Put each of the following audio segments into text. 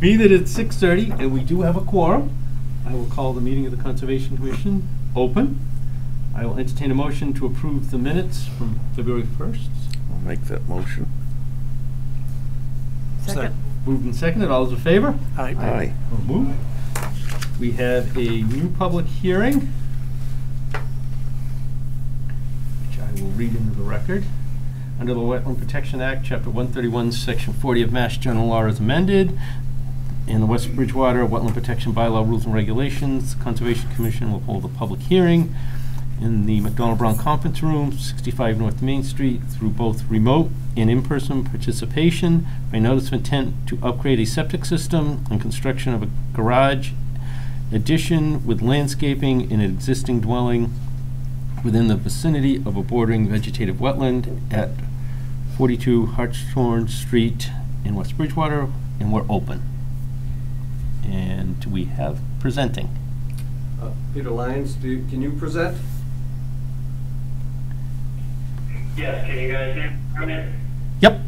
Being that it's six thirty and we do have a quorum, I will call the meeting of the Conservation Commission open. I will entertain a motion to approve the minutes from February first. I'll make that motion. Second. Moved and seconded, all those in favor? Aye. Aye. So moved. We have a new public hearing, which I will read into the record. Under the Wetland Protection Act, Chapter 131, Section 40 of Mass General Law is amended. In the West Bridgewater Wetland Protection Bylaw Rules and Regulations, Conservation Commission will hold a public hearing in the McDonald Brown Conference Room, 65 North Main Street, through both remote and in-person participation by notice of intent to upgrade a septic system and construction of a garage addition with landscaping in an existing dwelling within the vicinity of a bordering vegetative wetland at 42 Hartshorn Street in West Bridgewater, and we're open. And we have presenting. Uh, Peter Lyons, do, you- can you present? Yes, can you guys hear me? Yep.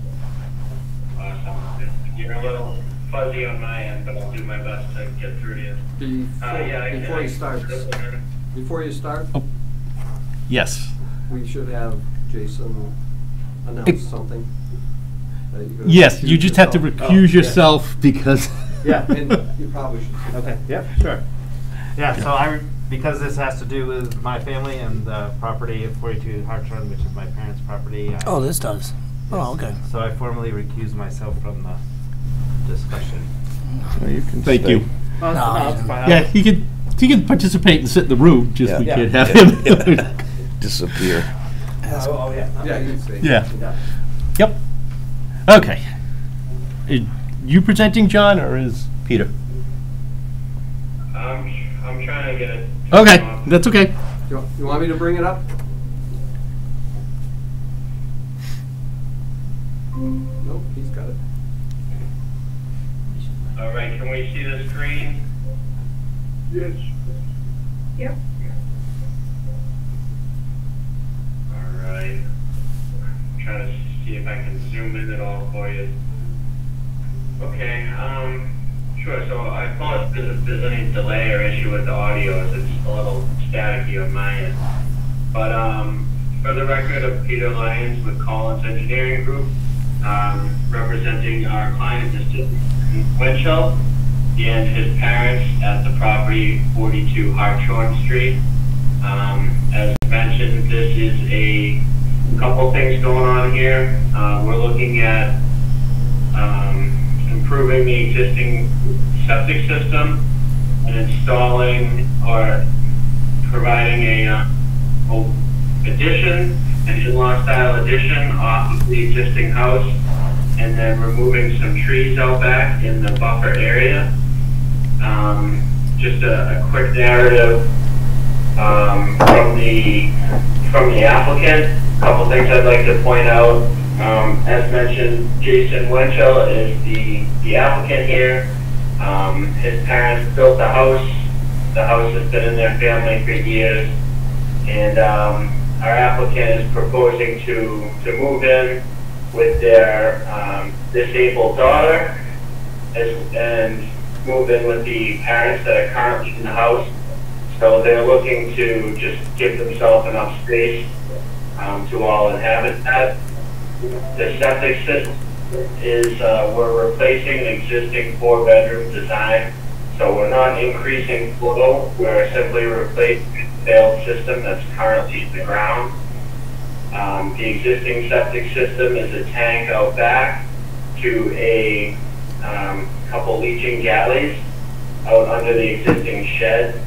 Awesome. You're a little fuzzy on my end, but I'll do my best to get through to you. Before, Uh, yeah, before I you can- start, before you start, Oh. Yes. we should have Jason It- announce something. that Yes, you recuse just have to recuse Oh, yeah. yourself because. Yeah, and you probably should. Okay, yep, sure. Yeah, so I, because this has to do with my family and the property at 42 Hartshorn, which is my parents' property. I- Oh, this does. Oh, okay. So I formally recuse myself from the discussion. Well, you can Thank stay. you. Oh, No, no, it's yeah. fine. Yeah, he could, he could participate and sit in the room, just we Yeah. can't have Yeah. him. Disappear. Oh, oh, yeah. Yeah, you can stay. Yeah. Yep. Okay. Uh, You presenting, John, or is Peter? I'm, I'm trying to get it. Okay, that's okay. You you want me to bring it up? Nope, he's got it. All right, can we see the screen? Yes. Yep. All right. Trying to see if I can zoom in at all for you. Okay, um, sure, so I apologize if there's any delay or issue with the audio, as it's a little staticky on my end. But, um, for the record of Peter Lyons with Collins Engineering Group, um, representing our client, Mr. Winchell, and his parents at the property 42 Hartshorn Street. Um, as mentioned, this is a couple things going on here. Uh, we're looking at, um, improving the existing septic system and installing or providing a, uh, a addition, an in-law style addition off of the existing house and then removing some trees out back in the buffer area. Um, just a, a quick narrative um, from the from the applicant. A couple things I'd like to point out. Um, as mentioned, Jason Winchell is the the applicant here. Um, his parents built the house. The house has been in their family for years, and um, our applicant is proposing to to move in with their um, disabled daughter as, and move in with the parents that are currently in the house. So they're looking to just give themselves enough space um, to all inhabit that. The septic system is, uh, we're replacing an existing four-bedroom design. So we're not increasing flow, we're simply replacing a failed system that's currently in the ground. Um, the existing septic system is a tank out back to a um, couple leaching galleys out under the existing shed.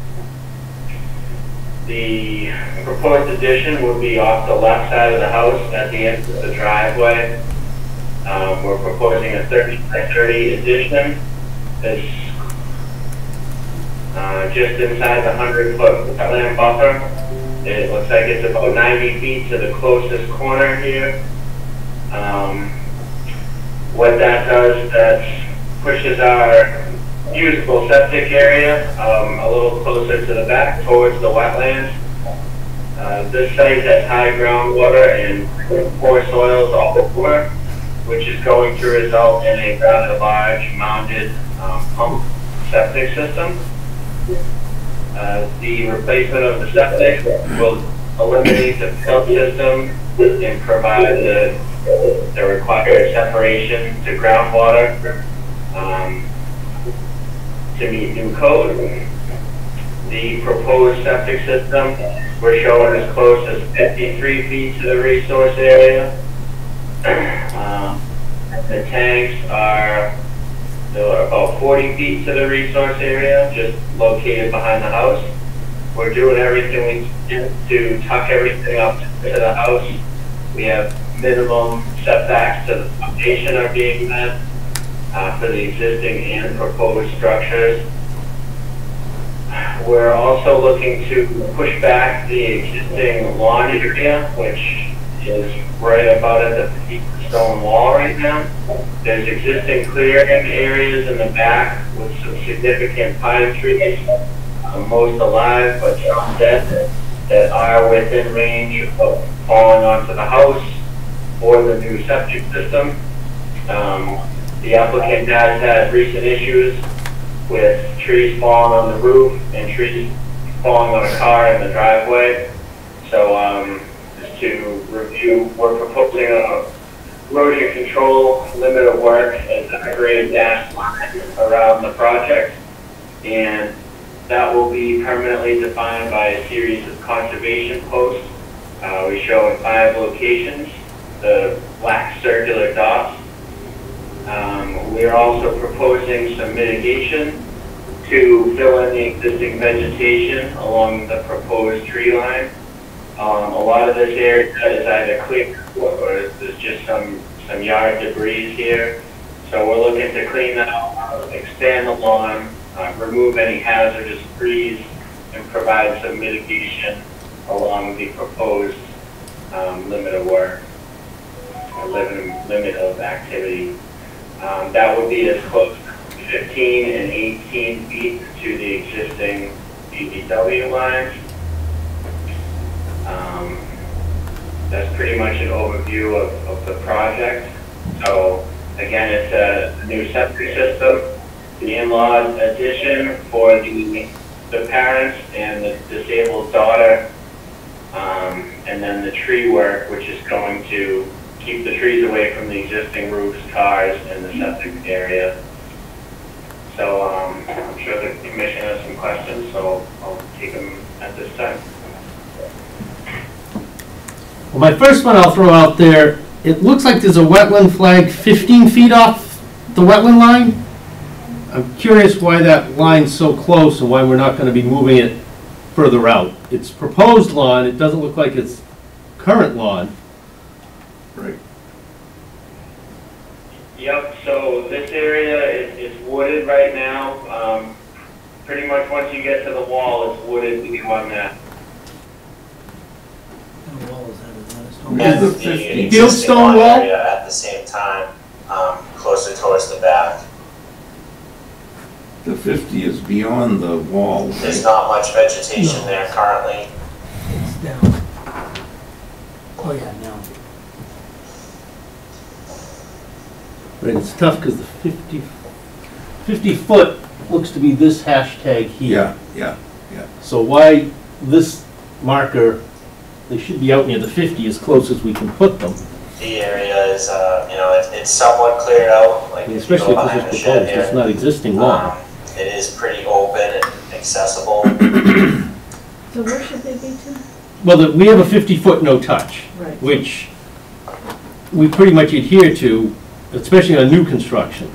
The proposed addition would be off the left side of the house at the end of the driveway. Um, we're proposing a 30 by 30 addition that's uh, just inside the 100 foot wetland buffer. It looks like it's about 90 feet to the closest corner here. Um, what that does, that pushes our usable septic area um, a little closer to the back towards the wetlands. Uh, this site has high groundwater and poor soils all over, which is going to result in a rather large mounded um, pump septic system. Uh, The replacement of the septic will eliminate the pump system and provide the, the required separation to groundwater um, to meet new code. The proposed septic system, we're showing as close as 53 feet to the resource area. Um, The tanks are, about 40 feet to the resource area, just located behind the house. We're doing everything we can to tuck everything up to the house. We have minimum setbacks to the foundation are being met uh, for the existing and proposed structures. We're also looking to push back the existing lawn area, which is right about at the peak stone wall right now. There's existing clearing areas in the back with some significant pine trees, uh, most alive but some dead, that are within range of falling onto the house or the new septic system. Um, The applicant has had recent issues with trees falling on the roof and trees falling on a car in the driveway. So, um, just to review, we're proposing a erosion control limit of work as a grade dash line around the project. And that will be permanently defined by a series of conservation posts. Uh, we show in five locations, the black circular dots. Um, we're also proposing some mitigation to fill in the existing vegetation along the proposed tree line. Um, a lot of this area is either clear or there's just some, some yard debris here. So we're looking to clean that out, expand the lawn, uh, remove any hazardous trees, and provide some mitigation along the proposed, um, limit of work, or limit, limit of activity. Um, that would be as close to 15 and 18 feet to the existing DPW lines. Um, That's pretty much an overview of, of the project. So, again, it's a new septic system, the in-law addition for the, the parents and the disabled daughter, um, and then the tree work, which is going to keep the trees away from the existing roofs, cars, and the septic area. So, um, I'm sure the commission has some questions, so I'll take them at this time. Well, my first one I'll throw out there, it looks like there's a wetland flag 15 feet off the wetland line. I'm curious why that line's so close and why we're not gonna be moving it further out. It's proposed lawn, it doesn't look like it's current lawn. Right. Yep, so this area is, is wooded right now. Um, pretty much once you get to the wall, it's wooded beyond that. The wall is that, is that a stone wall? the 50 the Field existing stone lawn wall? area at the same time, um, closer towards the back. The 50 is beyond the wall, There's not much vegetation No. there currently. It's down. Oh, yeah, now. Right, it's tough because the 50, 50 foot looks to be this hashtag here. Yeah, yeah. yeah. So why this marker, they should be out near the 50 as close as we can put them. The area is, uh, you know, it's- it's somewhat cleared out, like if you Especially go if behind the this shed proposed, it's here. not existing lawn. Um, It is pretty open and accessible. So where should they be to? Well, the- we have a 50-foot no-touch, Right. which we pretty much adhere to, especially on new construction.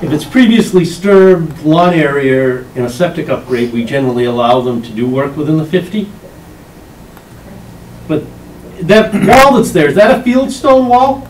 If it's previously disturbed lawn area in a septic upgrade, we generally allow them to do work within the 50. But that wall that's there, is that a field stone wall?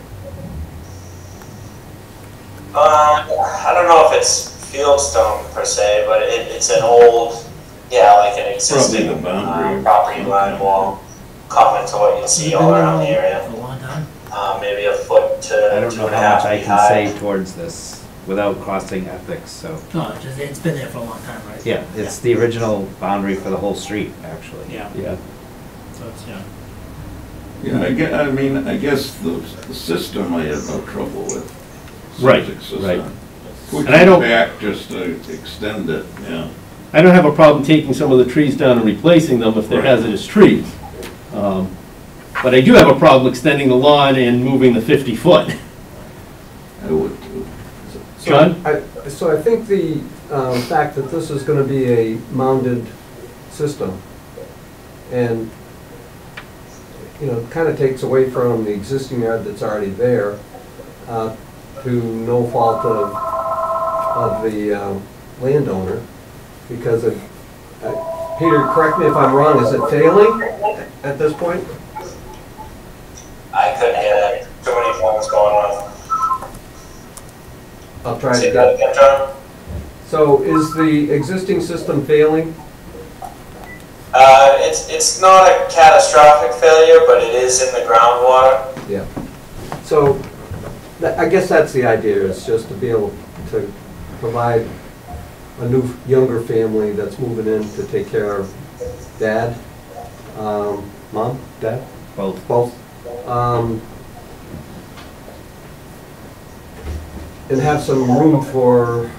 Uh, I don't know if it's fieldstone per se, but it, it's an old, yeah, like an existing, the boundary. um, property line wall, common to what you'd see all around the area. For a long time. Uh, maybe a foot to I don't two know and a how half much I feet can high. say towards this without costing ethics, so. No, it's just, it's been there for a long time, right? Yeah, it's the original boundary for the whole street, actually. Yeah, Yeah. so it's, yeah. Yeah, I guess, I mean, I guess the the system I have no trouble with. Right, Septic system. right. Push And I it don't- back just to extend it, yeah. I don't have a problem taking some of the trees down and replacing them if they're Right. hazardous trees. Um, But I do have a problem extending the lawn and moving the 50 foot. I would. So John? I, so I think the, um, fact that this is gonna be a mounded system, and, you know, kinda takes away from the existing yard that's already there, uh, to no fault of, of the, um, landowner, because of, uh, Peter, correct me if I'm wrong, is it failing at this point? I couldn't hear that. Too many phones going on. I'll try to that get, again, John? so is the existing system failing? Uh, it's, it's not a catastrophic failure, but it is in the groundwater. Yeah. So, tha- I guess that's the idea, is just to be able to provide a new, younger family that's moving in to take care of dad, um, mom, dad, Both. both. Um, and have some room for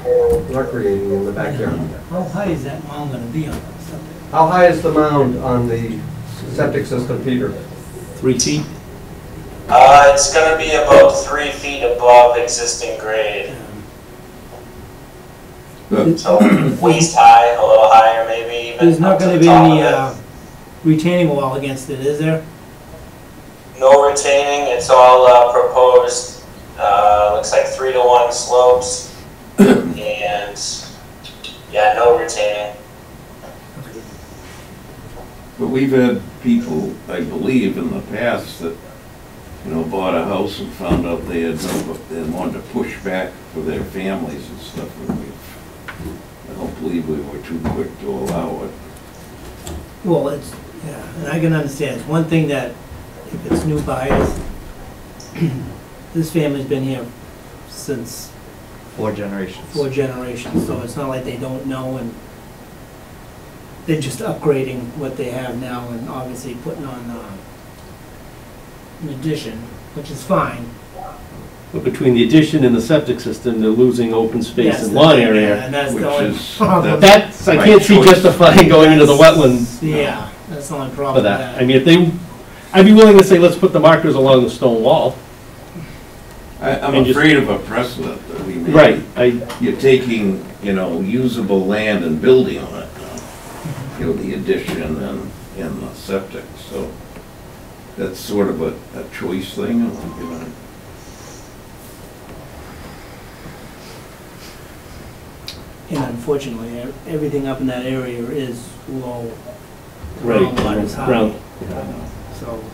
recreating in the backyard. How high is that mound gonna be on it? How high is the mound on the septic system, Peter? Three feet? Uh, it's gonna be about three feet above existing grade. So waist high, a little higher maybe even. There's not gonna be top any, uh, retaining wall against it, is there? No retaining, it's all uh, proposed, uh, looks like three to one slopes. And, yeah, no retaining. But we've had people, I believe, in the past that, you know, bought a house and found out they had no, they wanted to push back for their families and stuff, and we, I don't believe we were too quick to allow it. Well, it's, yeah, and I can understand, it's one thing that, if it's new buyers, this family's been here since Four generations. four generations, so it's not like they don't know and they're just upgrading what they have now and obviously putting on, uh, an addition, which is fine. But between the addition and the septic system, they're losing open space That's and the lawn thing, area. And that's Which the only is- problem. That's, I By can't see choice. justifying going into the wetlands Yeah, that's the only for problem with that. I mean, if they, I'd be willing to say, let's put the markers along the stone wall. I, I'm And just- afraid of a precedent that we made. Right, I, You're taking, you know, usable land and building on it now. You know, the addition and, and the septic, so that's sort of a, a choice thing, you know. And unfortunately, e- everything up in that area is low. right. Groundwater's high. ground- So,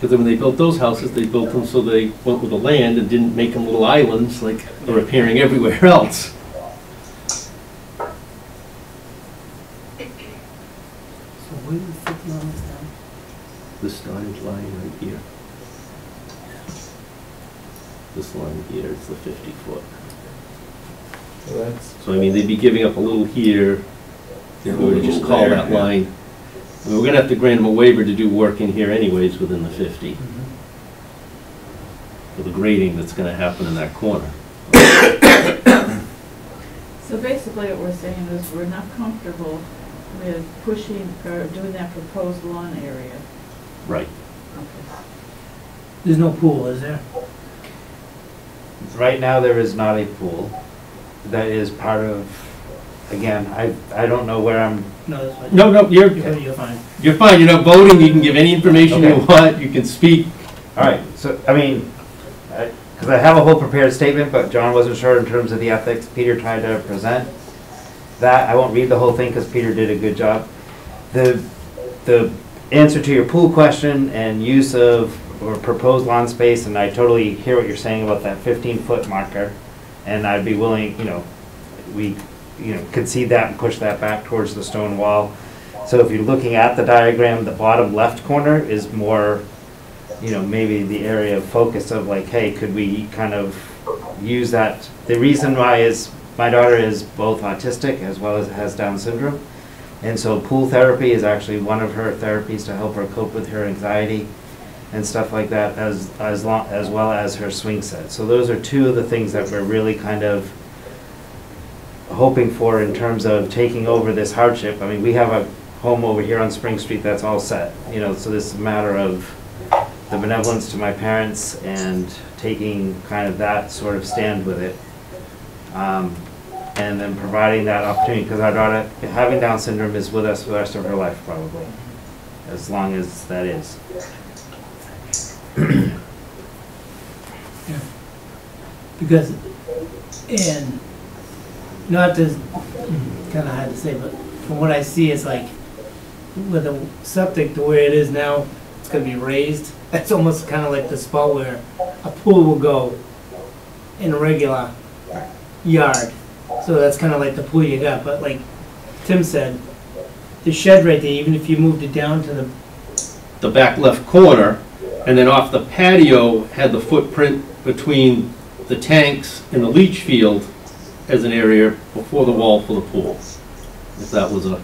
Because when they built those houses, they built them so they went with the land and didn't make them little islands like they're appearing everywhere else. so where is fifty on this now? This dotted line right here. This line here is the 50 foot. So that's, So I mean, they'd be giving up a little here, Yeah, if we would just a call little that there, yeah. line. I mean, we're gonna have to grant them a waiver to do work in here anyways within the 50, for the grading that's gonna happen in that corner. So basically what we're saying is we're not comfortable with pushing or doing that proposed lawn area. Right. Okay. There's no pool, is there? Right now, there is not a pool. That is part of, again, I, I don't know where I'm, No, that's fine. No, no, you're, You're, you're fine. you're fine, you're not voting, you can give any information you Okay. want, you can speak. all right, so, I mean, because I have a whole prepared statement, but John wasn't sure in terms of the ethics. Peter tried to present that. I won't read the whole thing because Peter did a good job. The, the answer to your pool question and use of, or proposed lawn space, and I totally hear what you're saying about that fifteen-foot marker. And I'd be willing, you know, we, you know, concede that and push that back towards the stone wall. So if you're looking at the diagram, the bottom left corner is more, you know, maybe the area of focus of like, hey, could we kind of use that? The reason why is my daughter is both autistic as well as has Down syndrome. And so pool therapy is actually one of her therapies to help her cope with her anxiety and stuff like that, as, as long, as well as her swing set. So those are two of the things that we're really kind of hoping for in terms of taking over this hardship. I mean, we have a home over here on Spring Street that's all set, you know, so this is a matter of the benevolence to my parents and taking kind of that sort of stand with it. Um, and then providing that opportunity, because our daughter, having Down syndrome is with us for the rest of her life probably, as long as that is. yeah. Because, and, not to, kinda hard to say, but from what I see, it's like, with the septic the way it is now, it's gonna be raised. That's almost kinda like the spot where a pool will go in a regular yard. So that's kinda like the pool you got, but like Tim said, the shed right there, even if you moved it down to the, the back left corner, and then off the patio had the footprint between the tanks and the leach field as an area before the wall for the pool. If that was a,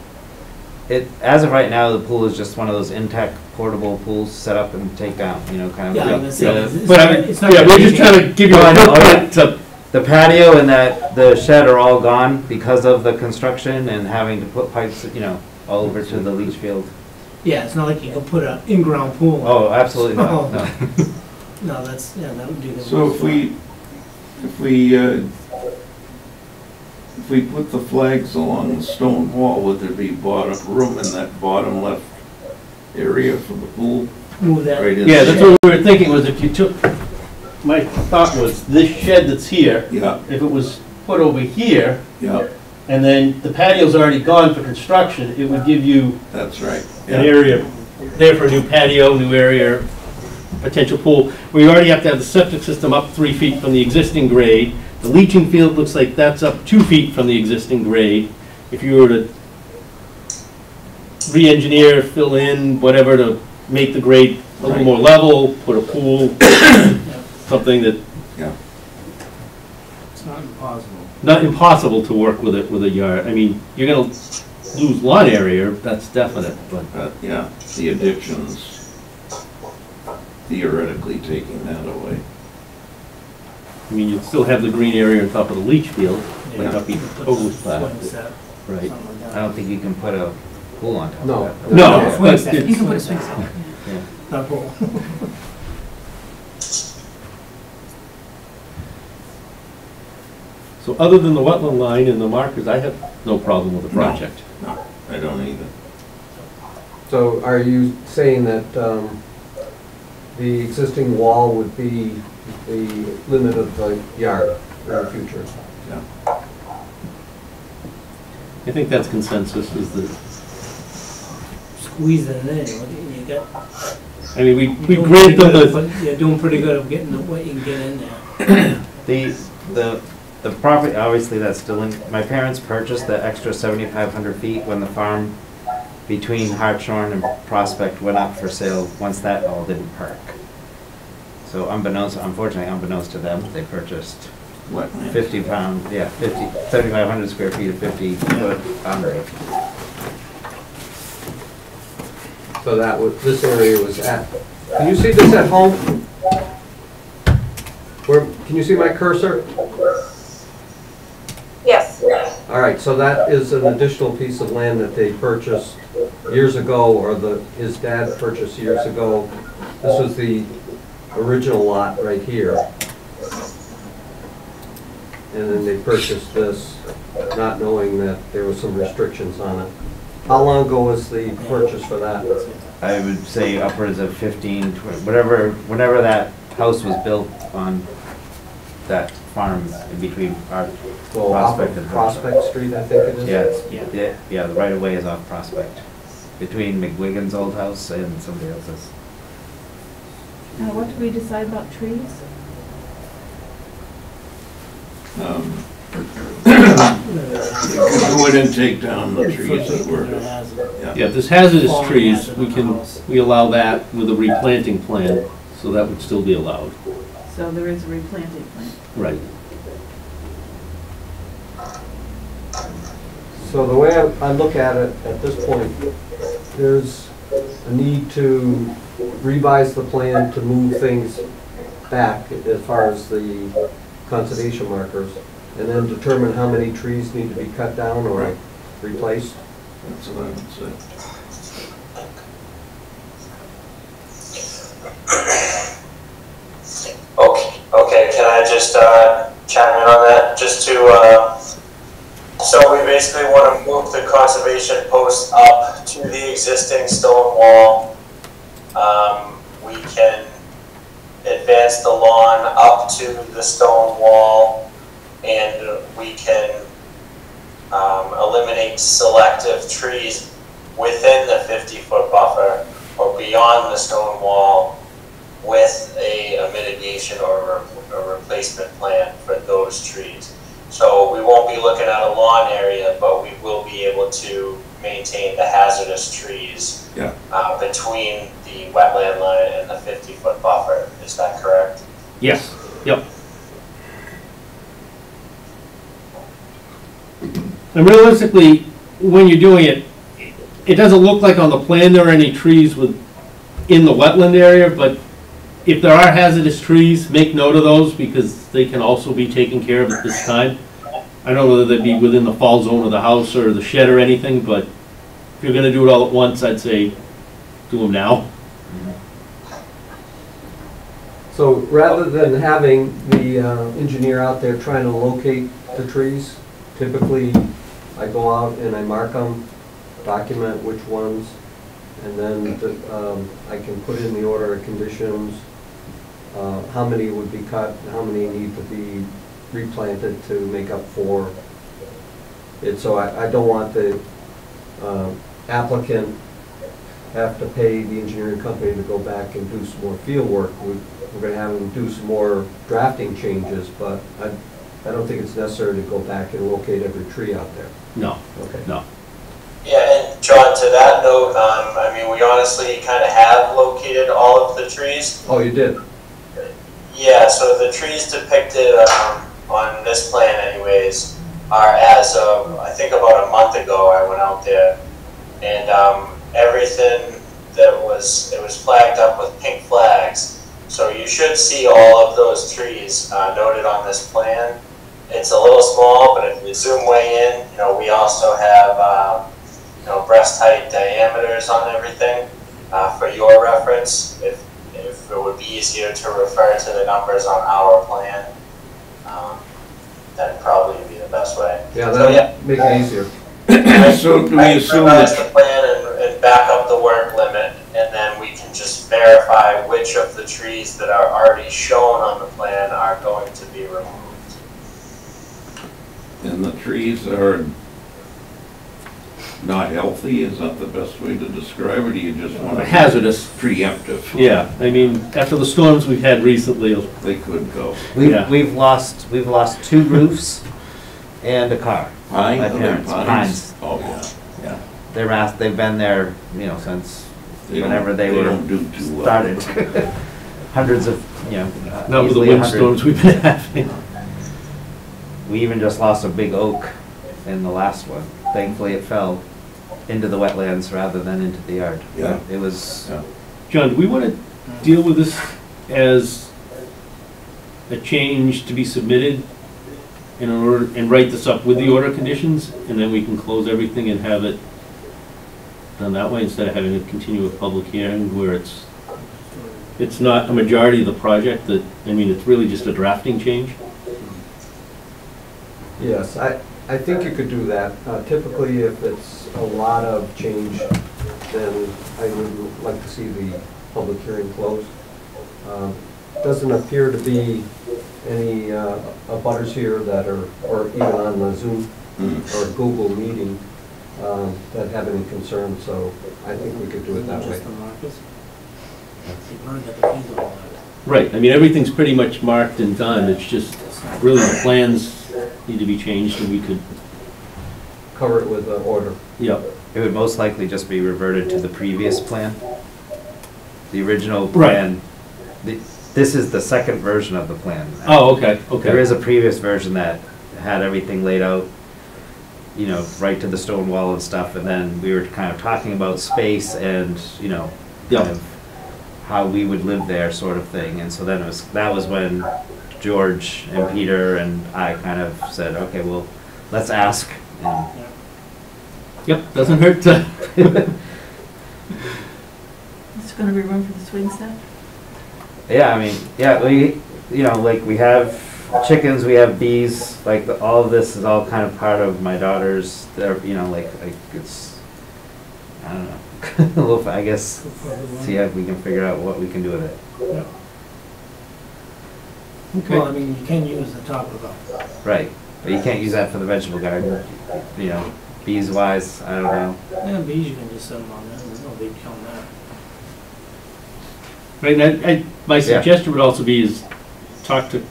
It, as of right now, the pool is just one of those Intex portable pools set up and take down, you know, kind of. yeah, I'm gonna say, Yeah. it's but not- I mean, it's not yeah, we're be just trying to give you No, I a know, footprint to, The patio and that, the shed are all gone because of the construction and having to put pipes, you know, all over to the leach field. Yeah, it's not like you can put an in-ground pool. Oh, absolutely not, no. No, that's, yeah, that would be the. So worst if we, if we, uh, if we put the flags along the stone wall, would there be bottom, room in that bottom left area for the pool? Move that. Right in yeah, there? that's what we were thinking, was if you took, my thought was, this shed that's here, Yeah, if it was put over here, yeah, and then the patio's already gone for construction, it would give you that's right. an Yeah, area there for a new patio, new area, potential pool. We already have to have the septic system up three feet from the existing grade. The leaching field looks like that's up two feet from the existing grade. If you were to re-engineer, fill in, whatever, to make the grade a little more level, put a pool, something that, Yeah. It's not impossible. not impossible to work with it, with a yard. I mean, you're gonna lose lawn area, that's definite, but but, yeah, the addictions theoretically taking that away. I mean, you'd still have the green area on top of the leach field, might Yeah. not be Put totally the flat, swing right? like. I don't think you can put a pool on top of that. No, Yeah, swing but set. You can put a swing set. Yeah. Not pool. So other than the wetland line and the markers, I have no problem with the No. project. No, I don't either. So are you saying that um, the existing wall would be the limit of the yard in the future? Yeah. I think that's consensus, is the, Squeeze it in, what do you you got. I mean, we, you're we doing grant pretty them good, the, but You're doing pretty good of getting the- what you can get in there. The, the, the property, obviously that's still in, my parents purchased the extra seventy-five hundred feet when the farm between Hartshorn and Prospect went up for sale, once that all didn't perk. So unbeknownst, unfortunately unbeknownst to them, they purchased Wetland. fifty pound, yeah, fifty, seventy-five hundred square feet of fifty foot boundary. So that was, this area was at, can you see this at home? Where, can you see my cursor? Yes. All right, so that is an additional piece of land that they purchased years ago, or the, his dad purchased years ago. This was the original lot right here. And then they purchased this, not knowing that there was some restrictions on it. How long ago was the purchase for that? I would say upwards of fifteen, tw- whatever, whenever that house was built on that farm in between our, Well, off Prospect of and Prospect Street, I think it is? yeah, it's, yeah, yeah, the right of way is off Prospect. Between McWigan's old house and somebody else's. Now, what did we decide about trees? Um, Go ahead and take down the trees that were, yeah, if there's hazardous Falling trees, hazard we on the can, house. we allow that with a replanting plan, so that would still be allowed. So there is a replanting plan. Right. So the way I, I look at it at this point, there's a need to revise the plan to move things back as far as the conservation markers. and then determine how many trees need to be cut down or Right. replaced. That's what I would say. Okay, okay, can I just, uh, chime in on that, just to, uh, so we basically wanna move the conservation post up to the existing stone wall. Um, we can advance the lawn up to the stone wall, and we can, um, eliminate selective trees within the fifty-foot buffer or beyond the stone wall with a, a mitigation or a a replacement plan for those trees. So we won't be looking at a lawn area, but we will be able to maintain the hazardous trees Yeah. uh, between the wetland line and the fifty-foot buffer, is that correct? Yes, yep. And realistically, when you're doing it, it doesn't look like on the plan there are any trees with, in the wetland area, but if there are hazardous trees, make note of those because they can also be taken care of at this time. I don't know whether they'd be within the fall zone of the house or the shed or anything, but if you're gonna do it all at once, I'd say do them now. So rather than having the uh, engineer out there trying to locate the trees, typically I go out and I mark them, document which ones, and then the, um, I can put in the order of conditions, uh, how many would be cut, and how many need to be replanted to make up for it. So I, I don't want the uh, applicant have to pay the engineering company to go back and do some more field work. We- We're gonna have them do some more drafting changes, but I, I don't think it's necessary to go back and locate every tree out there. No, Okay. no. Yeah, and John, to that note, um, I mean, we honestly kind of have located all of the trees. Oh, you did? Yeah, so the trees depicted um, on this plan anyways are as of, I think about a month ago, I went out there. And um, everything that was, it was flagged up with pink flags. So you should see all of those trees uh, noted on this plan. It's a little small, but if you zoom way in, you know, we also have, um, you know, breast height diameters on everything uh, for your reference. If it would be easier to refer to the numbers on our plan, um, that'd probably be the best way. Yeah, So, yeah. that'd make it easier. So do we I assume revise the that, plan and, and back up the work limit, and then we can just verify which of the trees that are already shown on the plan are going to be removed. and the trees are not healthy, is that the best way to describe it, or do you just want to? Hazardous, Preemptive? yeah. I mean, after the storms we've had recently, They could go. We've, Yeah. we've lost, we've lost two roofs and a car. Pine, My are they parents, pines? pines. Oh, yeah, yeah. They're mass, they've been there, you know, since They don't- whenever they were don't do too well. started. Hundreds of, you know. not with the easily a hundred. windstorms we've been having. We even just lost a big oak in the last one. Thankfully, it fell into the wetlands rather than into the yard. Yeah. It was, Yeah. John, do we want to deal with this as a change to be submitted in order, and write this up with the order conditions, and then we can close everything and have it done that way, instead of having to continue a public hearing where it's, it's not a majority of the project, that, I mean, it's really just a drafting change? Yes, I, I think you could do that. Uh, Typically, if it's a lot of change, then I would like to see the public hearing closed. Um, Doesn't appear to be any uh, abutters here that are, or even on the Zoom Hmm. or Google meeting um, that have any concerns, so I think we could do it that way. Just the markers? You've already got the fees on that. Right, I mean, everything's pretty much marked and done, it's just, really, the plans need to be changed, and we could, Cover it with an order. yep. it would most likely just be reverted to the previous plan. The original plan, the- this is the second version of the plan. Oh, okay, okay. There is a previous version that had everything laid out, you know, right to the stone wall and stuff, and then we were kind of talking about space and, you know, kind Yeah. of how we would live there sort of thing, and so then it was, that was when George and Peter and I kind of said, okay, well, let's ask. And Yep, doesn't hurt to. It's gonna be room for the swing set? Yeah, I mean, yeah, we, you know, like we have chickens, we have bees, like the, all of this is all kind of part of my daughter's, their, you know, like, like it's, I don't know. A little, I guess, see if we can figure out what we can do with it. Well, I mean, you can use the top of the, Right, but you can't use that for the vegetable garden, you know, bees wise, I don't know. yeah, bees, you can just set them on there, there's no big deal on that. Right, and I, I, my suggestion would also be is talk to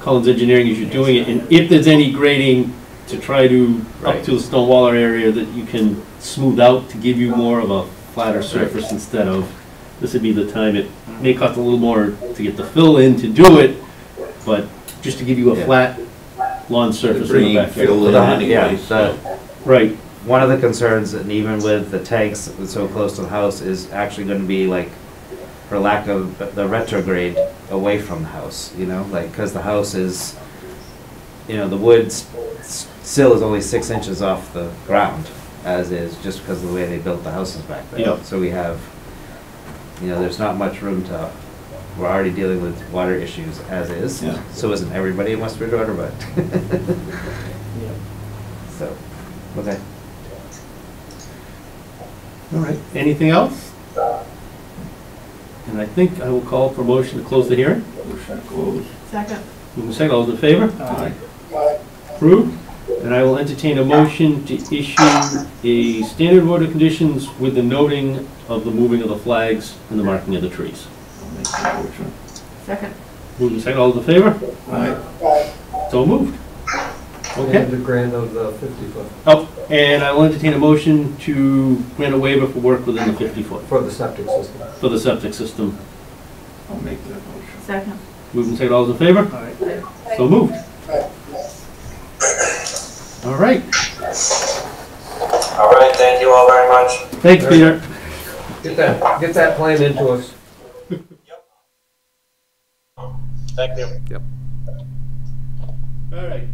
Collins Engineering as you're doing it, and if there's any grading to try to, up Right. to the stone wall area that you can smooth out to give you more of a flatter surface instead of, this would be the time, it may cost a little more to get the fill in to do it, but just to give you a Yeah. flat lawn surface in the bringing backyard. fill in The- anyway, so. Right, One of the concerns, and even with the tanks that's so close to the house, is actually gonna be like, for lack of the retrograde, away from the house, you know, like, cause the house is, you know, the woods s- sill is only six inches off the ground, as is, just because of the way they built the houses back then. Yep. So we have, you know, there's not much room to, we're already dealing with water issues as is. Yeah. So isn't everybody in West Bridgewater, but, Yeah. so, okay. all right, anything else? And I think I will call for motion to close the hearing. Motion to close. Second. Moving second, all those in favor? Uh, Approved. And I will entertain a motion to issue a standard order conditions with the noting of the moving of the flags and the marking of the trees. I'll make the. Second. Moving all those in favor? Aye. So moved. And Okay. the grant of the fifty foot Oh, and I will entertain a motion to grant a waiver for work within the 50 foot for the septic system. for the septic system. I'll make that motion. Second. Moving second, all those in favor? All right. So moved. All right, All right, thank you all very much. thanks, Peter. Get that, get that plan into us. Thank you. All right.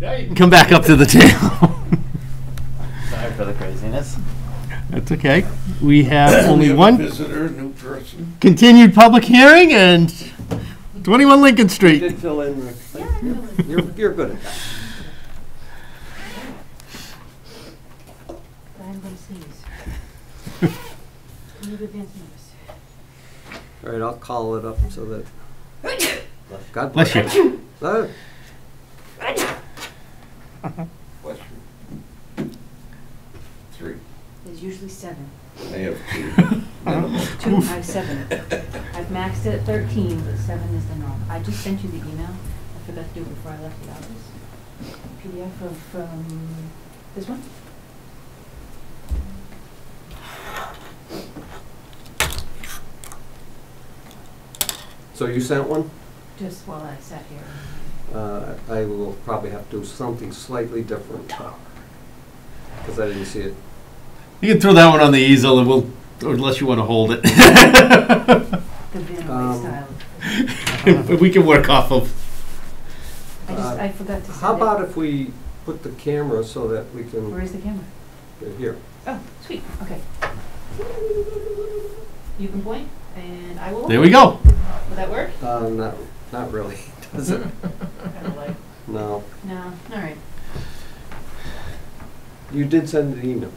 Now you can come back up to the table. Sorry for the craziness. That's okay. We have only We have a one Visitor, new person. continued public hearing and 21 Lincoln You Street. did fill in, Rick. You're, you're good at that. I'm gonna sneeze. Leave. All right, I'll call it up so that. God Bless bless you. you. Uh, Question. Three. There's usually seven. I have two. Two, I have seven. I've maxed it at thirteen, but seven is the norm. I just sent you the email. I forgot to do it before I left the office. PDF from, from this one? So you sent one? Just while I sat here. Uh, I will probably have to do something slightly different. Because I didn't see it. You can throw that one on the easel and we'll, unless you want to hold it. The Vanna White Um, style. We can work off of. I just, uh, I forgot to send. How about if we put the camera so that we can, is the camera? here. Oh, sweet, okay. You can point, and I will. There we go. Will that work? Uh, not, not really, does it? Kinda like, No. no, all right. You did send an email.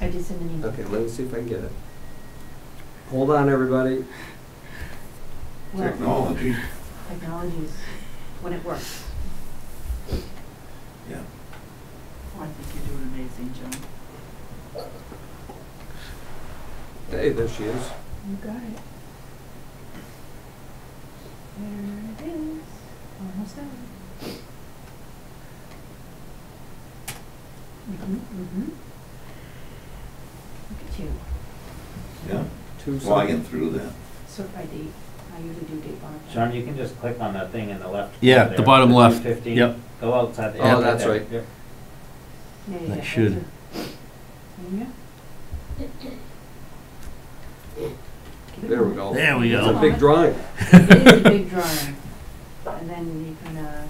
I did send an email. Okay, let me see if I can get it. Hold on, everybody. Well, Technology. technology is when it works. Yeah. Oh, I think you're doing amazing, Joan. Hey, there she is. You got it. There it is. Almost done. Mm-hmm, mm-hmm. Look at you. Yeah. Two Flying through that. Sort by date. I usually do date bar. John, you can just click on that thing in the left. Yeah, corner the there, bottom the left. 215. Yep. Go outside. Oh, yeah, that's there. right. Yep. Yeah, yeah, That yeah, should. that's. There you go. Keep it There we go. There we It's go. a big drawing. It is a big drawing. And then you can, uh,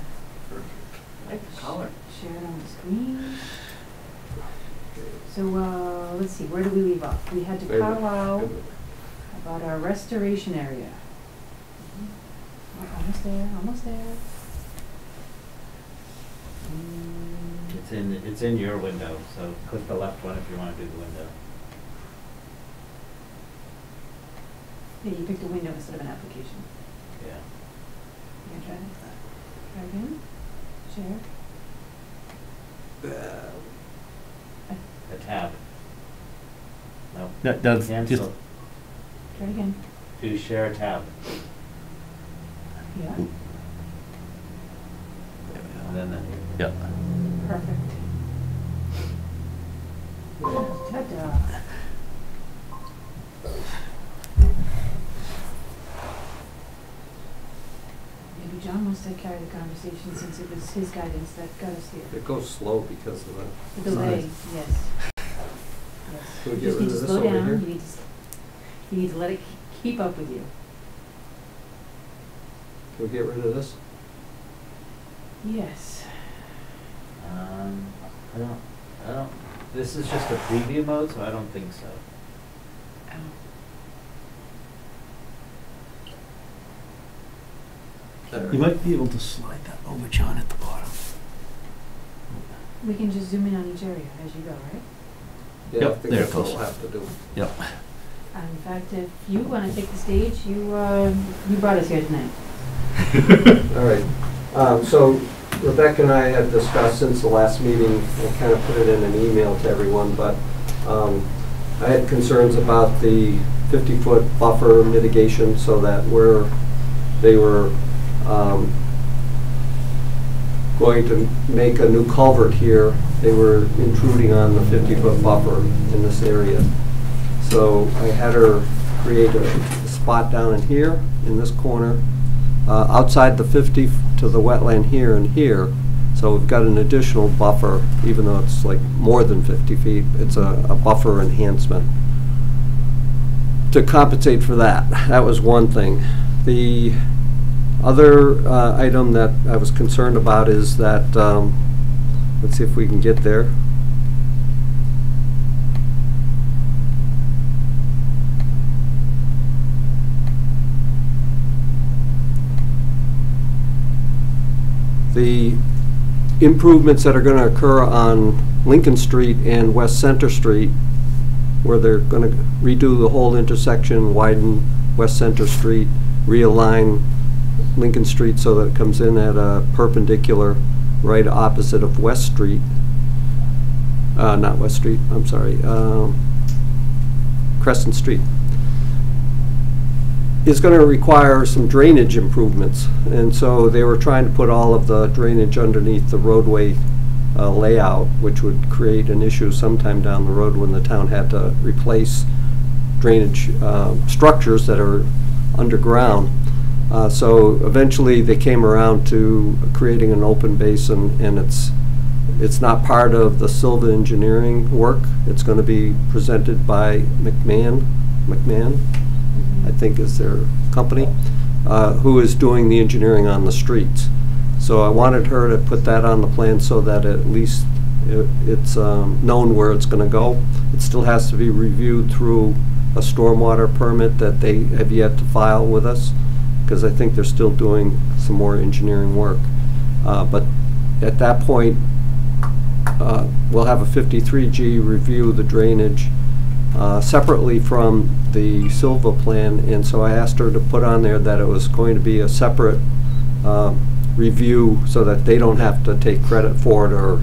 Like the color. share it on the screen. So, uh, let's see, where do we leave off? We had to Wait a powwow about our restoration area. Almost there, almost there. Mm, It's in, it's in your window, so click the left one if you wanna do the window. Yeah, you picked a window instead of an application. Yeah. You gonna try it? Try again? Share? Uh, uh. A tab. No, That, that's just, cancel. Try again. Do share a tab, Yeah, and then, the- yeah. perfect. Ta-da. Maybe John wants to carry the conversation since it was his guidance that got us here. It goes slow because of that. The delay, yes. Yes. Can we You get just rid need to of this slow over down, here? you need to, s- you need to let it k- keep up with you. Can we get rid of this? Yes. um, I don't, I don't, this is just a preview mode, so I don't think so. Oh. You might be able to slide that over, John, at the bottom. We can just zoom in on each area as you go, right? Yeah, I Yep, think there it that's what goes. we'll have to do. Yep. Uh, In fact, if you wanna take the stage, you, uh, you brought us here tonight. All right, um, so Rebecca and I had discussed since the last meeting, I kind of put it in an email to everyone, but um, I had concerns about the 50-foot buffer mitigation so that where they were um, going to make a new culvert here, they were intruding on the 50-foot buffer in this area. So I had her create a spot down in here, in this corner, uh, outside the 50 to the wetland here and here. So we've got an additional buffer, even though it's like more than 50 feet, it's a, a buffer enhancement. To compensate for that, that was one thing. The other uh, item that I was concerned about is that, um, let's see if we can get there. the improvements that are going to occur on Lincoln Street and West Center Street, where they're going to redo the whole intersection, widen West Center Street, realign Lincoln Street so that it comes in at a perpendicular right opposite of West Street. Uh, not West Street, I'm sorry, um, Crescent Street is going to require some drainage improvements. And so they were trying to put all of the drainage underneath the roadway uh, layout, which would create an issue sometime down the road when the town had to replace drainage uh, structures that are underground. Uh, So eventually, they came around to creating an open basin, and it's, it's not part of the Silva Engineering work. It's going to be presented by McMahon, McMahon, I think is their company, uh, who is doing the engineering on the streets. So I wanted her to put that on the plan so that at least it- it's um, known where it's going to go. It still has to be reviewed through a stormwater permit that they have yet to file with us, because I think they're still doing some more engineering work. Uh, But at that point, uh, we'll have a 53G review the drainage uh, separately from the Silva plan, and so I asked her to put on there that it was going to be a separate uh, review so that they don't have to take credit for it, or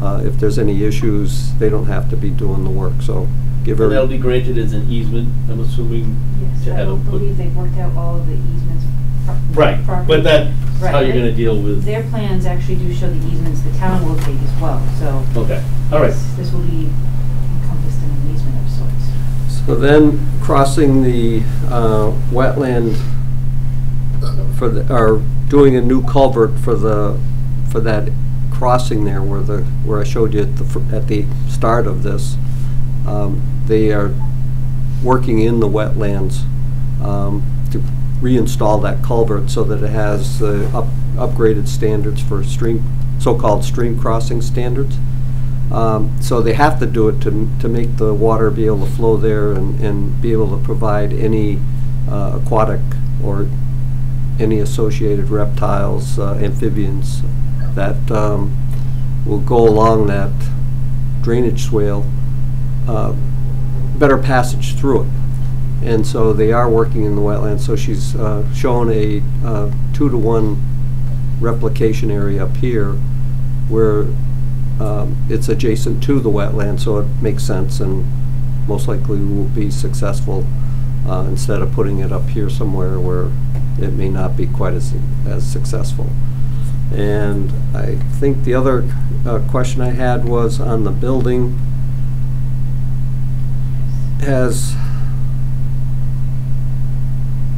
uh, if there's any issues, they don't have to be doing the work, so give her. And that'll be granted as an easement, I'm assuming? Yes, to I have don't it put- believe they've worked out all of the easements. pro- Right, properly. but that's how you're gonna deal with, Their plans actually do show the easements the town will take as well, so. okay, all right. yes, This will be encompassed in an easement of sorts. So then, crossing the uh, wetland for the, or doing a new culvert for the, for that crossing there where the, where I showed you at the, fir- at the start of this. Um, They are working in the wetlands um, to reinstall that culvert so that it has the up- upgraded standards for stream, so-called stream crossing standards. Um, So they have to do it to, to make the water be able to flow there and, and be able to provide any uh, aquatic or any associated reptiles, uh, amphibians that um, will go along that drainage swale, uh, better passage through it. And so they are working in the wetlands, so she's uh, shown a uh, two-to-one replication area up here where um, it's adjacent to the wetland, so it makes sense and most likely will be successful uh, instead of putting it up here somewhere where it may not be quite as, as successful. And I think the other uh, question I had was on the building. Has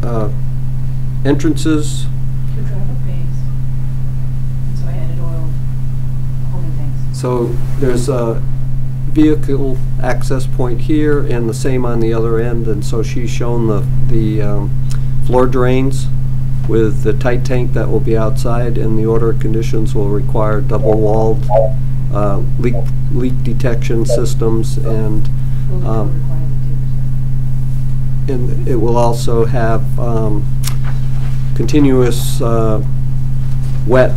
uh, entrances, Two driveway bays. And so I added oil holding tanks. so there's a vehicle access point here and the same on the other end, and so she's shown the, the um, floor drains with the tight tank that will be outside, and the order of conditions will require double-walled uh, leak, leak detection systems, and Um, requires it too, And it will also have um, continuous uh, wet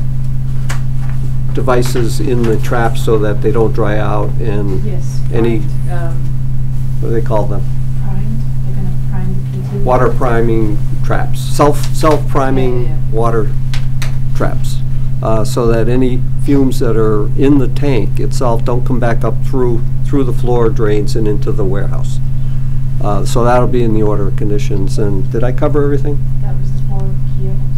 devices in the traps so that they don't dry out and, Yes. any- primed, Um, what do they call them? primed, they're gonna prime Water priming traps, self, self-priming yeah, yeah. water traps. uh, So that any fumes that are in the tank itself don't come back up through, through the floor drains and into the warehouse. Uh, So that'll be in the order of conditions. And did I cover everything? That was the four key items.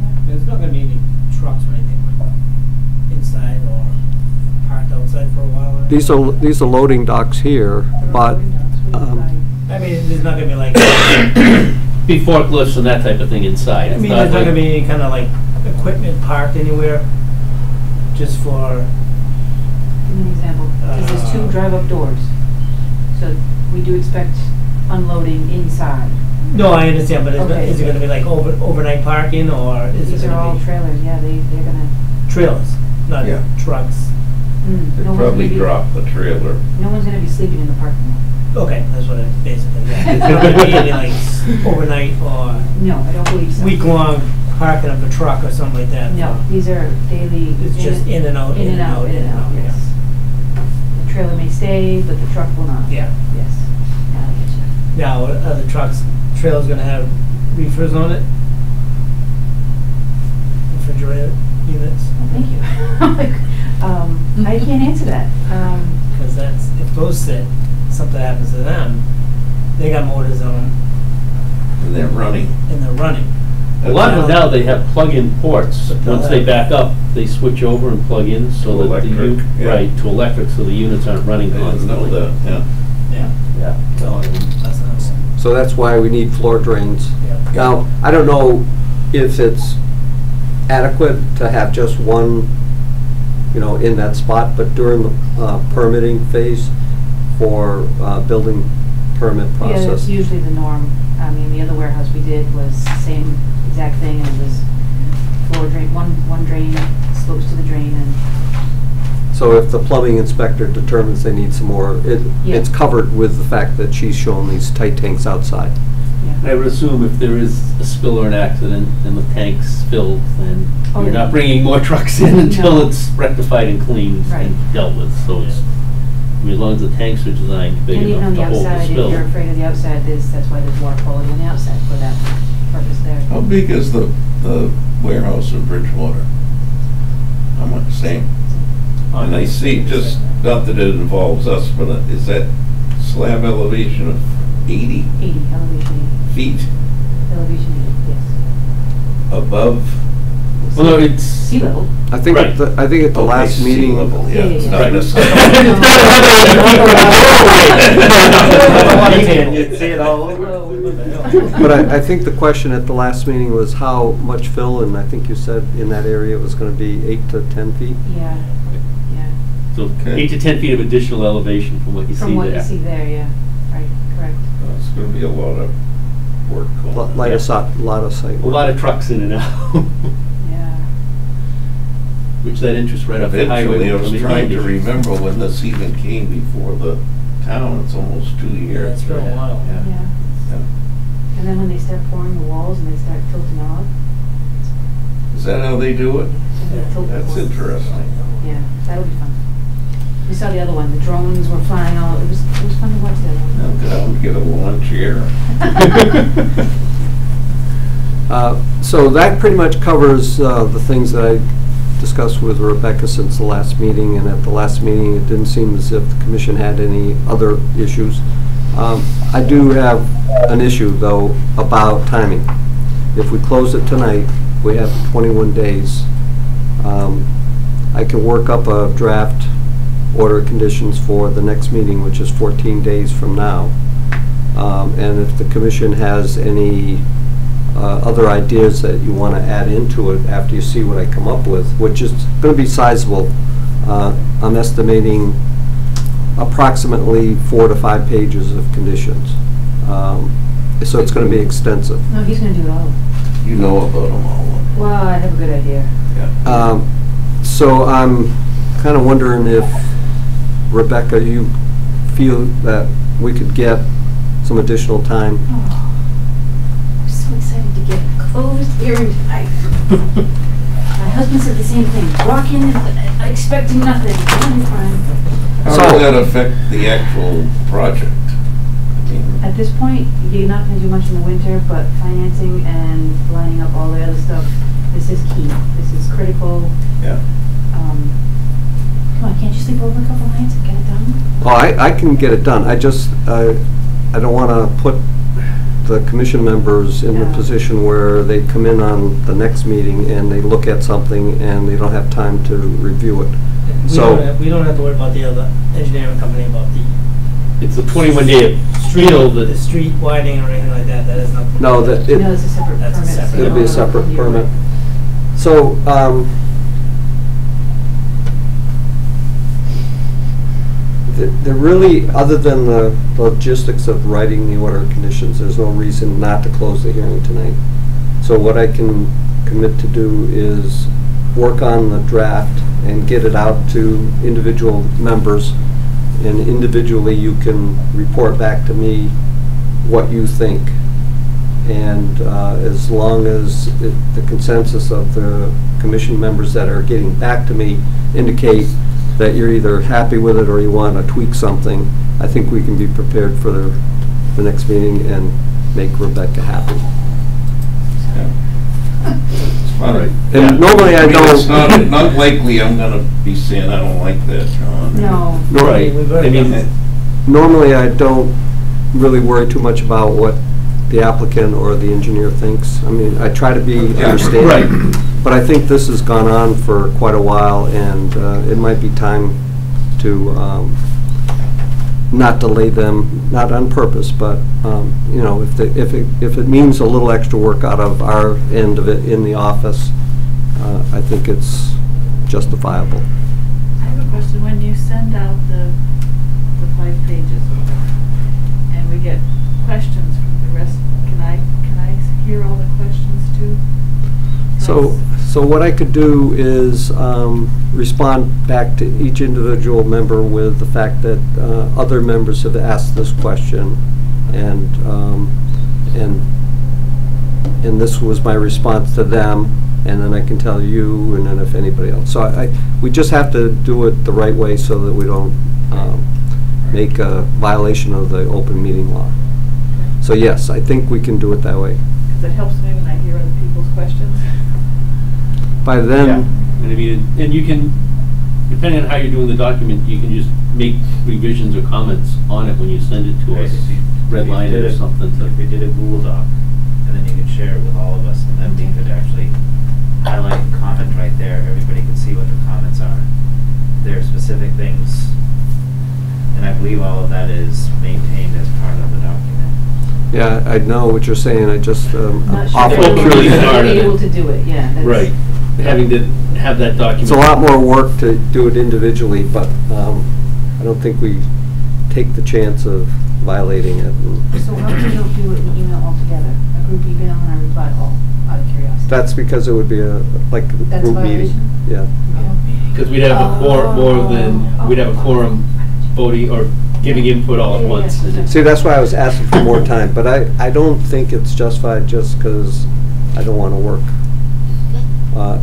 Yeah. There's not gonna be any trucks or anything like inside or parked outside for a while? These are, these are loading docks here, There but, loading docks, we um, I mean, there's not gonna be like, Be forklifts and that type of thing inside. I It's mean, not there's not like- gonna be any kind of like equipment parked anywhere, just for, Give me an example, because there's two Uh, drive-up doors. So we do expect unloading inside. no, I understand, but is, Okay. is it gonna be like over, overnight parking, or is it These are gonna all be trailers, yeah, they, they're gonna, trailers, not Yeah. trucks? mm, They no one's probably gonna be, drop the trailer. no one's gonna be sleeping in the parking lot. Okay, that's what I basically, yeah. There's not gonna be any like s- overnight or No, I don't believe so. week-long parking of a truck or something like that? No, these are daily. It's just in and out, In and out, in and out, yeah. yes. The trailer may stay, but the truck will not. Yeah. Yes. Now I get you. Now, are the trucks, trailers gonna have reefers on it? Refrigerator units? Well, Thank you. I'm like, um, I can't answer that. Um, Because that's, if those sit, something happens to them, they got motors on them And they're running. and they're running. A lot of them now, they have plug-in ports. Once they back up, they switch over and plug in so To that the, u- yeah. right, to electric, so the units aren't running I didn't know constantly. that, yeah. Yeah. Yeah. So, that's nice. So that's why we need floor drains. Yeah. Now, I don't know if it's adequate to have just one, you know, in that spot, but during the uh, permitting phase for uh, building permit process. Yeah, that's process. usually the norm. I mean, the other warehouse we did was same exact thing, and it was floor drain, one, one drain slopes to the drain, and So if the plumbing inspector determines they need some more, it, Yeah. it's covered with the fact that she's shown these tight tanks outside. I would assume if there is a spill or an accident and the tank's filled, then Oh, you're yeah. not bringing more trucks in until No. it's rectified and cleaned Right. and dealt with, so it's, I mean, as long as the tanks are designed big And even on enough the to hold the outside, if spill. you're afraid of the outside, there's, that's why there's water quality on the outside for that purpose there. How big is the, the warehouse in Bridgewater? How much, same? And I see, just, not that it involves us, but uh, is that slab elevation of eighty elevation feet eighty, elevation eighty, yes. above? Well, no, it's. Sea level. I think, at Right. the- I think at the Okay, last sea meeting. level, Yeah, yeah, it's yeah, not yeah. necessarily. You'd see it all over. But I, I think the question at the last meeting was how much fill, and I think you said in that area it was gonna be eight to ten feet. Yeah, yeah. So Okay. eight to 10 feet of additional elevation from what you see From what you see there, yeah, right, correct. Uh, It's gonna be a lot of work going Lo- on. Light of sight, lot of sight. A lot of trucks in and out, Yeah. which that interest right up the highway. Eventually, I was trying to remember when this even came before the town, it's almost two years. it's been a while. Yeah. Yeah. Yeah. And then when they start pouring the walls and they start tilting out, Is that how they do it? they tilt the That's walls. interesting. Yeah, that'll be fun. We saw the other one, the drones were flying all, it was, it was fun to watch the other Now one. go out and get a lawn chair. Uh, So that pretty much covers uh, the things that I discussed with Rebecca since the last meeting, and at the last meeting, it didn't seem as if the commission had any other issues. Um, I do have an issue, though, about timing. If we close it tonight, we have 21 days. Um, I can work up a draft order of conditions for the next meeting, which is 14 days from now. Um, And if the commission has any uh, other ideas that you want to add into it after you see what I come up with, which is going to be sizable. Uh, I'm estimating approximately four to five pages of conditions. Um, So it's going to be extensive. No, he's gonna do it all. You know about them all. Well, I have a good idea. Yeah. Um, So I'm kind of wondering if, Rebecca, you feel that we could get some additional time? Oh, I'm so excited to get a closed hearing tonight. My husband said the same thing, walk in uh, expecting nothing, I'm fine. How So- does that affect the actual project? At this point, you're not gonna do much in the winter, but financing and lining up all the other stuff, this is key. This is critical. Yeah. Um, Come on, can't you sleep over a couple nights and get it done? Well, I, I can get it done. I just, uh, I don't want to put the commission members in the Yeah. position where they come in on the next meeting and they look at something and they don't have time to review it. We So- don't have, we don't have to worry about the other engineering company about the It's a 21-day street, appeal the that, street widening or anything like that, that is nothing. No, that, it, No, it's a separate That's a permit. so separate- it'll be a don't have to separate come to your- permit. So, um, there really, other than the logistics of writing the order of conditions, there's no reason not to close the hearing tonight. So what I can commit to do is work on the draft and get it out to individual members. And individually, you can report back to me what you think. And uh, as long as it- the consensus of the commission members that are getting back to me indicate that you're either happy with it or you want to tweak something, I think we can be prepared for the, the next meeting and make Rebecca happy. All right. And normally I mean, don't- not, not likely I'm gonna be saying I don't like that, John. No. Nor- right, I already done mean, Normally, I don't really worry too much about what the applicant or the engineer thinks. I mean, I try to be Yeah, understanding. right. But I think this has gone on for quite a while, and uh, it might be time to um, not delay them, not on purpose, but, um, you know, if, the- if it, if it means a little extra work out of our end of it in the office, uh, I think it's justifiable. I have a question. When you send out the, the five pages, and we get questions from the rest, can I, can I hear all the questions too? So, so what I could do is um, respond back to each individual member with the fact that uh, other members have asked this question, and, um, and, and this was my response to them, and then I can tell you, and then if anybody else. So I, I- we just have to do it the right way so that we don't um, make a violation of the open meeting law. So yes, I think we can do it that way. Because it helps me when I hear other people's questions. By then, Yeah. And I mean, and you can, depending on how you're doing the document, you can just make revisions or comments on it when you send it to Right, us. if you- Red if you line it or something to. If we did a Google Doc, and then you could share it with all of us, and then we could actually highlight and comment right there, everybody could see what the comments are. There are specific things, and I believe all of that is maintained as part of the document. Yeah, I know what you're saying, I just, um, Not sure awful they're curious. able to do it, yeah. that's- Right, having to have that document. It's a lot more work to do it individually, but um, I don't think we take the chance of violating it. So how come you don't do it in email altogether? A group email and I reply all, out of curiosity? That's because it would be a, like, a That's group meeting. violation? Yeah. Because we'd have a quorum, more than, we'd have a quorum voting or giving input all at once. and it's- See, that's why I was asking for more time, but I, I don't think it's justified just because I don't want to work uh,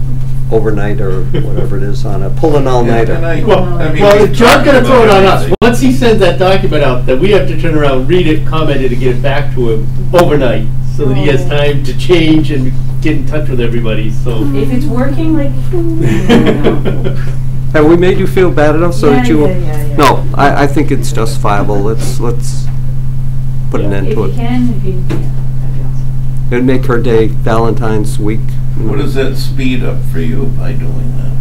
overnight or whatever it is on a, pull an all-nighter. And I- Well, I mean, well, we if John's gonna throw it on us. everything. Once he sends that document out, that we have to turn around, read it, comment it, and get it back to him overnight, so that he has time to change and get in touch with everybody, so. If it's working, like, Have we made you feel bad enough so that Yeah, you? yeah, yeah, yeah. No, I, I think it's justifiable. Let's, let's put an end if to you it. can, if you, yeah, that'd be awesome. It'd make her day Valentine's week. You know. What does that speed up for you by doing that?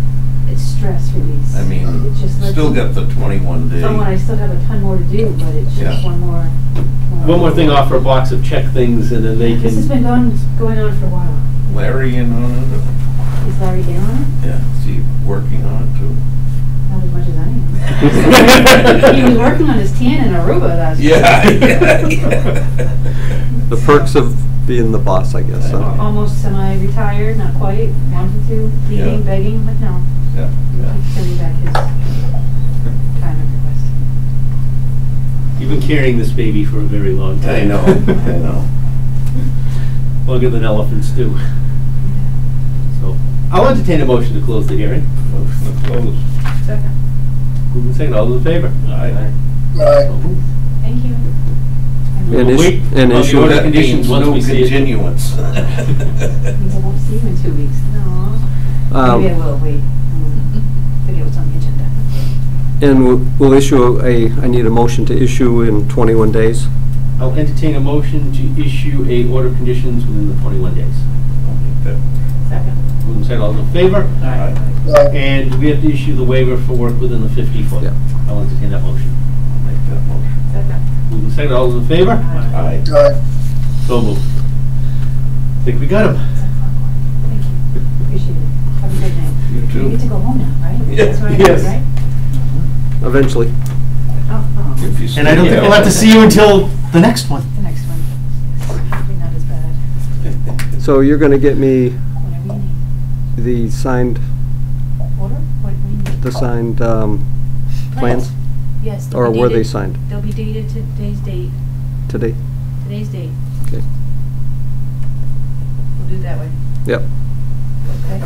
It's stress release. I mean, It just lets still you- got the twenty-one day. Someone, I still have a ton more to do, but it's just Yeah. one more. One more thing off for a box of check things, and then they can This has can, been going, going on for a while. Larry in on it? or- Is Larry in on it? Yeah, is he working on it too? Not as much as I am. He was working on his tan in Aruba, that's. Yeah, yeah, yeah. The perks of being the boss, I guess. huh? Al- Almost semi-retired, not quite, wanted to, Yeah. pleading, begging, but no. Yeah, yeah. keeps sending back his retirement request. you've been carrying this baby for a very long time. I know, I know. Longer than elephants do. So, I'll entertain a motion to close the hearing. Motion to close. Second. Move in second, all those in favor? Aye. So moved. Thank you. And We'll issue- wait and on the issue- order That conditions means once no we see it. continuance. Means I won't see you in two weeks. No. Um, Maybe I will, wait. Mm. Forget what's on the agenda. And we'll- we'll issue a, I need a motion to issue in 21 days. I'll entertain a motion to issue a order of conditions within the 21 days. Second. Move in second, all those in favor? Aye. And we have to issue the waiver for work within the 50 foot. Yeah. I'll entertain that motion. Make that motion. Second. Move in second, all those in favor? Aye. So moved. Think we got him. Thank you. Appreciate it. Have a good night. You You too. get to go home now, right? Yeah. That's what I Yes. heard, right? Eventually. Oh, oh. If you And I don't think we'll have to see you until the next one. The next one. Hopefully not as bad. So you're going to get me Whatever you need. the signed, Order? What do you need? the signed um, plans? Yes. they'll Or be were they dated- signed They'll be dated to today's date, today? today's date. Okay. We'll do it that way, Yep. okay?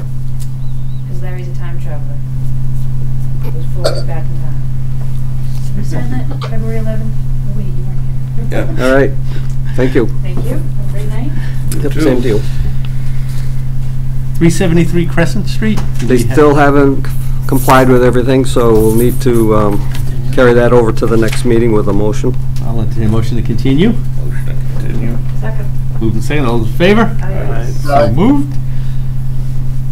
Because Larry's a time traveler. Goes forward, back in time. You signed that February 11th? Oh, wait, you weren't here. Yeah. All right. Thank you. Thank you. Have a great night. Yep, too. Same deal. 373 Crescent Street? They still haven't complied with everything, so we'll need to um, carry that over to the next meeting with a motion. I'll entertain a motion to continue. Motion to continue. Second. Move and second, all those in favor? Aye. So moved.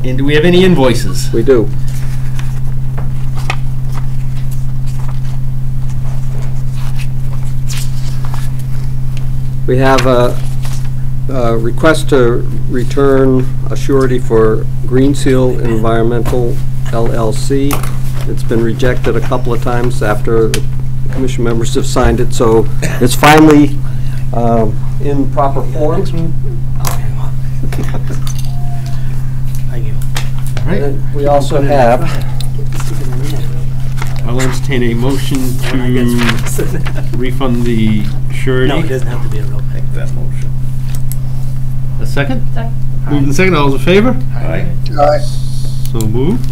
And do we have any invoices? We do. We have a, a request to return a surety for Green Seal Environmental LLC. It's been rejected a couple of times after the commission members have signed it, so it's finally um, in proper form. All right. And then We also have I'll entertain a motion to refund the surety. No, it doesn't have to be a real Make that motion. A second? Second. Move in second, all those in favor? Aye. So moved.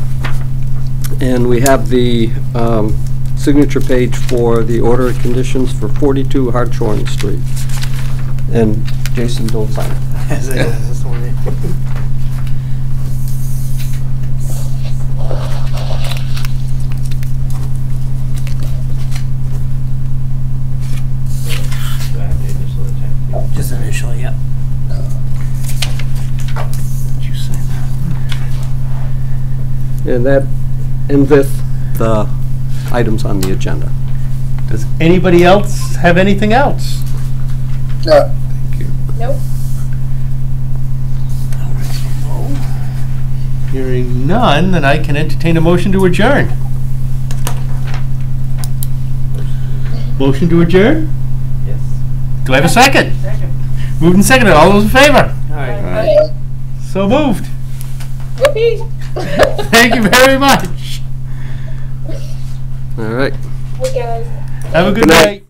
And we have the um, signature page for the order of conditions for 42 Hartshorn Street. And Jason, don't sign it. Is it- is this the one that- Just initially, yep. Did you say that? And that endeth the items on the agenda. Does anybody else have anything else? No. Thank you. Nope. Hearing none, then I can entertain a motion to adjourn. Motion to adjourn? Yes. Do I have a second? Second. Moved and seconded, all those in favor? Aye. So moved. Whoopee! Thank you very much. All right. Hey guys. Have a good Good night. night.